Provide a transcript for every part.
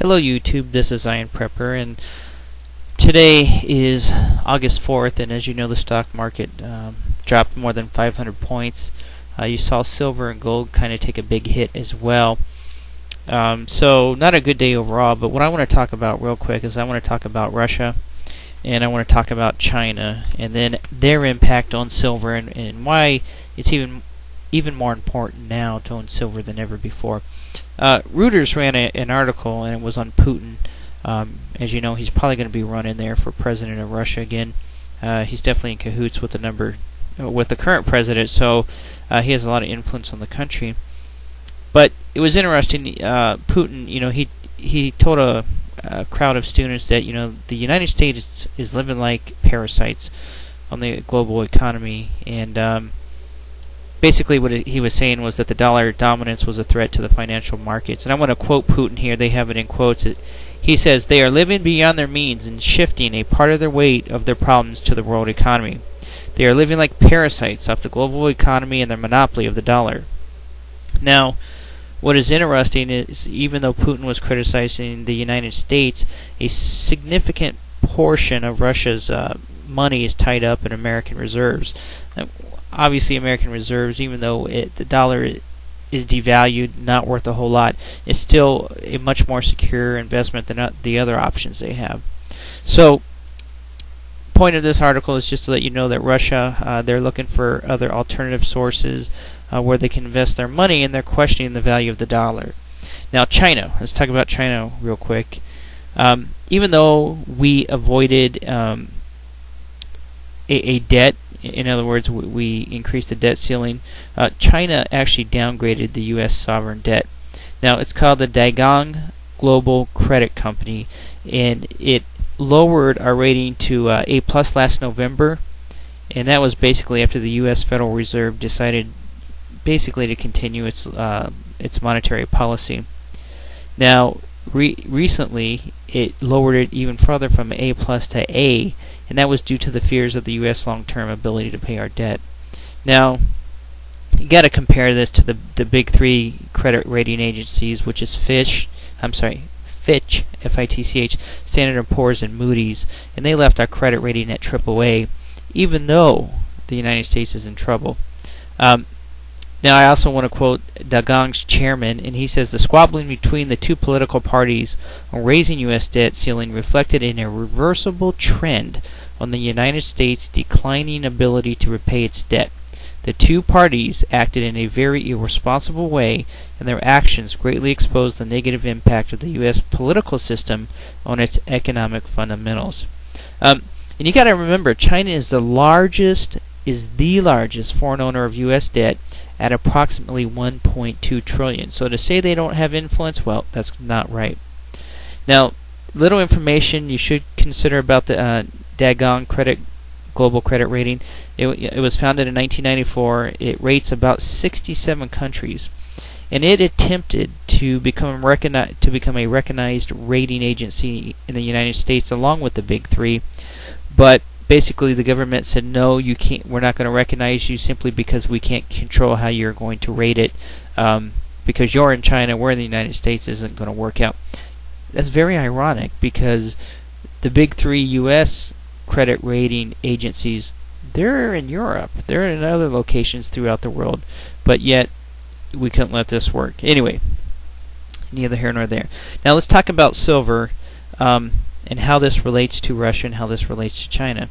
Hello YouTube, this is Zion Prepper and today is August 4th and as you know the stock market um, dropped more than 500 points. Uh, you saw silver and gold kind of take a big hit as well. Um, so not a good day overall, but what I want to talk about real quick is I want to talk about Russia and I want to talk about China and then their impact on silver and, and why it's even even more important now to own silver than ever before. Uh, Reuters ran a, an article, and it was on Putin. Um, as you know, he's probably going to be running there for president of Russia again. Uh, he's definitely in cahoots with the number, uh, with the current president, so uh, he has a lot of influence on the country. But it was interesting. Uh, Putin, you know, he he told a, a crowd of students that you know the United States is, is living like parasites on the global economy, and um, basically what he was saying was that the dollar dominance was a threat to the financial markets. And I want to quote Putin here. They have it in quotes. He says, They are living beyond their means and shifting a part of their weight of their problems to the world economy. They are living like parasites off the global economy and their monopoly of the dollar. Now, what is interesting is even though Putin was criticizing the United States, a significant portion of Russia's uh, money is tied up in American reserves obviously American reserves, even though it, the dollar is devalued, not worth a whole lot, is still a much more secure investment than the other options they have. So, point of this article is just to let you know that Russia, uh, they're looking for other alternative sources uh, where they can invest their money, and they're questioning the value of the dollar. Now, China. Let's talk about China real quick. Um, even though we avoided um, a, a debt in other words, we increased the debt ceiling. Uh, China actually downgraded the U.S. sovereign debt. Now, it's called the Dagong Global Credit Company, and it lowered our rating to uh, A plus last November, and that was basically after the U.S. Federal Reserve decided basically to continue its uh, its monetary policy. Now, re- recently, it lowered it even further from A plus to A, and that was due to the fears of the U.S. long-term ability to pay our debt. Now, you got to compare this to the the big three credit rating agencies, which is Fitch. I'm sorry, Fitch, F-I-T-C-H, Standard & Poor's, and Moody's, and they left our credit rating at AAA, even though the United States is in trouble. Um, now, I also want to quote Dagong's chairman, and he says the squabbling between the two political parties on raising U.S. debt ceiling reflected in a reversible trend on the United States' declining ability to repay its debt. The two parties acted in a very irresponsible way, and their actions greatly exposed the negative impact of the U.S. political system on its economic fundamentals. Um, and you got to remember, China is the largest, is the largest foreign owner of U.S. debt at approximately 1.2 trillion. So to say they don't have influence, well, that's not right. Now, little information you should consider about the uh, Dagong credit global credit rating. It, it was founded in 1994. It rates about 67 countries, and it attempted to become recogni- to become a recognized rating agency in the United States, along with the big three. But basically the government said no you can't we're not going to recognize you simply because we can't control how you're going to rate it um, because you're in China we're in the United States isn't going to work out. That's very ironic because the big three US credit rating agencies they're in Europe. They're in other locations throughout the world but yet we couldn't let this work. Anyway neither here nor there. Now let's talk about silver um, and how this relates to Russia and how this relates to China.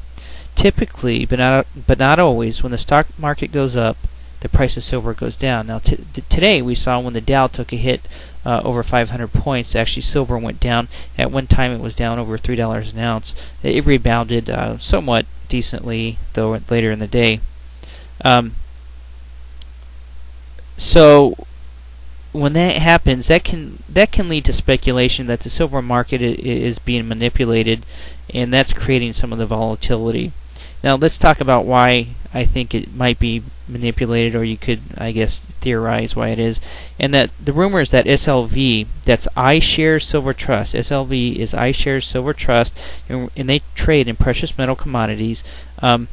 Typically, but not but not always, when the stock market goes up, the price of silver goes down. Now, t- today we saw when the Dow took a hit uh, over 500 points, actually silver went down. At one time, it was down over three dollars an ounce. It rebounded uh, somewhat decently, though later in the day. Um, so when that happens, that can that can lead to speculation that the silver market is being manipulated, and that's creating some of the volatility. Now let's talk about why I think it might be manipulated, or you could, I guess, theorize why it is. And that the rumor is that SLV, that's iShares Silver Trust. SLV is iShares Silver Trust, and, and they trade in precious metal commodities. Um,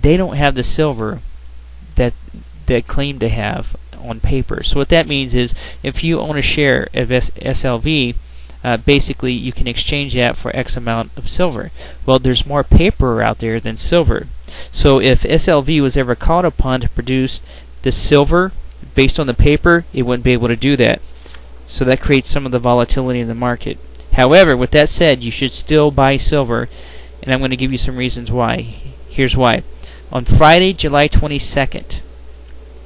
they don't have the silver that they claim to have on paper. So what that means is if you own a share of S- SLV, uh, basically you can exchange that for X amount of silver. Well, there's more paper out there than silver. So if SLV was ever called upon to produce the silver based on the paper, it wouldn't be able to do that. So that creates some of the volatility in the market. However, with that said, you should still buy silver, and I'm going to give you some reasons why. Here's why. On Friday, July 22nd,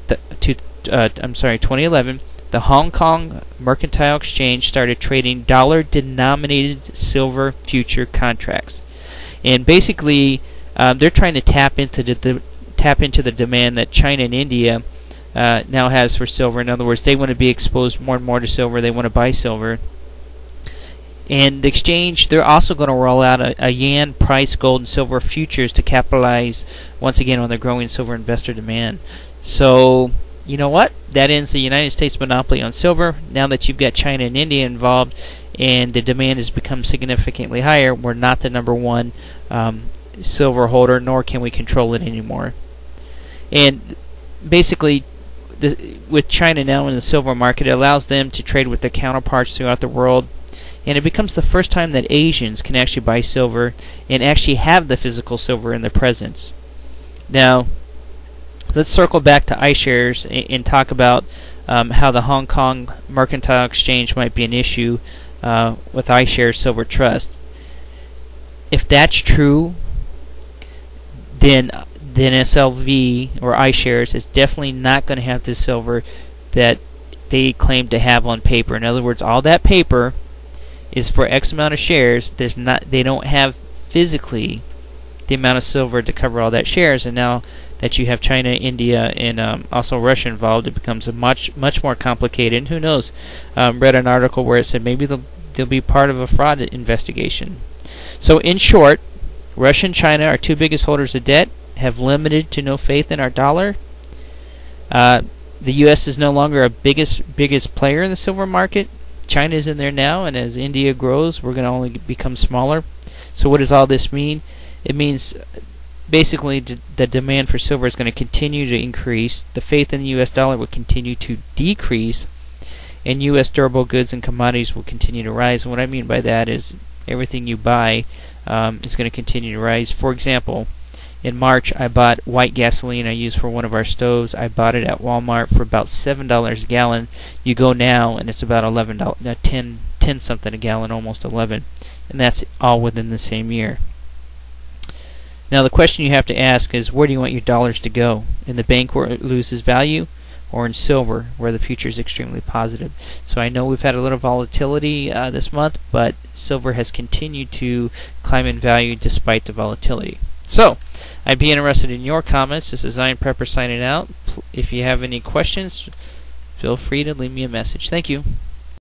the, to, uh, I'm sorry, 2011, the Hong Kong Mercantile Exchange started trading dollar denominated silver future contracts. And basically, um, they're trying to tap into the, the, tap into the demand that China and India uh, now has for silver. In other words, they want to be exposed more and more to silver. They want to buy silver. And the exchange, they're also going to roll out a, a yuan price gold and silver futures to capitalize once again on the growing silver investor demand. So you know what? That ends the United States monopoly on silver. Now that you've got China and India involved, and the demand has become significantly higher, we're not the number one um, silver holder, nor can we control it anymore. And basically, the, with China now in the silver market, it allows them to trade with their counterparts throughout the world. And it becomes the first time that Asians can actually buy silver and actually have the physical silver in their presence. Now, let's circle back to iShares and, and talk about um, how the Hong Kong Mercantile Exchange might be an issue uh, with iShares Silver Trust. If that's true, then then SLV or iShares is definitely not going to have the silver that they claim to have on paper. In other words, all that paper is for X amount of shares. There's not they don't have physically the amount of silver to cover all that shares, and now that you have China, India, and um, also Russia involved, it becomes much much more complicated. And who knows? Um, read an article where it said maybe they'll they'll be part of a fraud investigation. So in short, Russia and China, our two biggest holders of debt, have limited to no faith in our dollar. Uh, the U.S. is no longer a biggest biggest player in the silver market. China is in there now, and as India grows, we're going to only become smaller. So what does all this mean? It means basically the demand for silver is going to continue to increase. The faith in the U.S. dollar will continue to decrease, and U.S. durable goods and commodities will continue to rise. And what I mean by that is everything you buy um, is going to continue to rise. For example, in March, I bought white gasoline I use for one of our stoves. I bought it at Walmart for about seven dollars a gallon. You go now, and it's about eleven dollars, uh, ten, ten something a gallon, almost eleven, and that's all within the same year. Now, the question you have to ask is where do you want your dollars to go? In the bank where it loses value, or in silver where the future is extremely positive? So I know we've had a little volatility uh, this month, but silver has continued to climb in value despite the volatility. So, I'd be interested in your comments. This is Zion Prepper signing out. If you have any questions, feel free to leave me a message. Thank you.